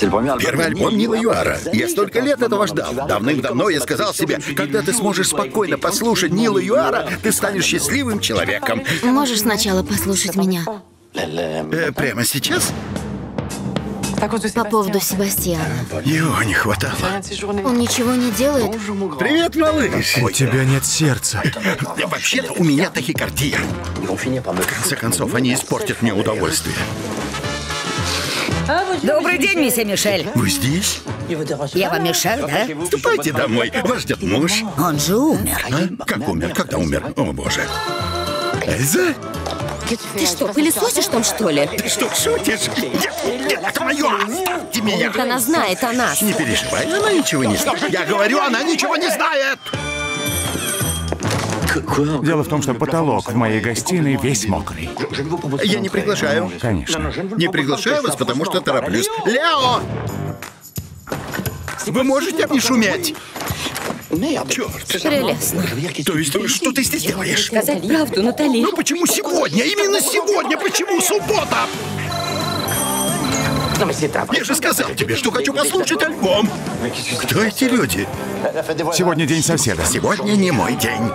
Первый альбом Нила Юара. Я столько лет этого ждал. Давным-давно я сказал себе, когда ты сможешь спокойно послушать Нила Юара, ты станешь счастливым человеком. Можешь сначала послушать меня? Э, прямо сейчас? По поводу Себастьяна. Его не хватало. Он ничего не делает. Привет, малыш. У тебя нет сердца. Да, Вообще-то у меня тахикардия. В конце концов, они испортят мне удовольствие. Добрый день, миссия Мишель. Вы здесь? Я вам мешаю, да? Ступайте домой. Вас ждет муж. Он же умер. А? Как умер? Когда умер? О, боже. Эльза? Ты что, пылесосишь там, что ли? Ты что, шутишь? Нет, нет, это мое! Оставьте меня! Она знает о нас. Не переживай, она ничего не знает. Я говорю, она ничего не знает! Дело в том, что потолок в моей гостиной весь мокрый. Я не приглашаю. Конечно. Не приглашаю вас, потому что тороплюсь. Лео! Вы можете не шуметь? Черт. Прелестно. То есть, что ты здесь делаешь? Сказать правду, Натали. Ну почему сегодня? Именно сегодня? Почему суббота? Я же сказал тебе, что хочу послушать альбом. Кто эти люди? Сегодня день соседа. Сегодня не мой день.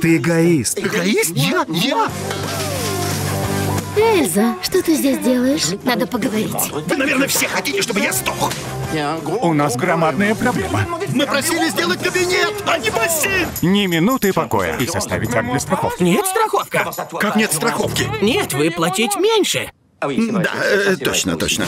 Ты эгоист. Эгоист? Я? Я? Эльза, что ты здесь делаешь? Надо поговорить. Вы, наверное, все хотите, чтобы я сдох. У нас громадная проблема. Мы просили сделать кабинет, а не бассейн. Ни минуты покоя. И составить акт для страховки. Нет страховка. Как нет страховки? Нет, вы платить меньше. Да, э, точно, точно.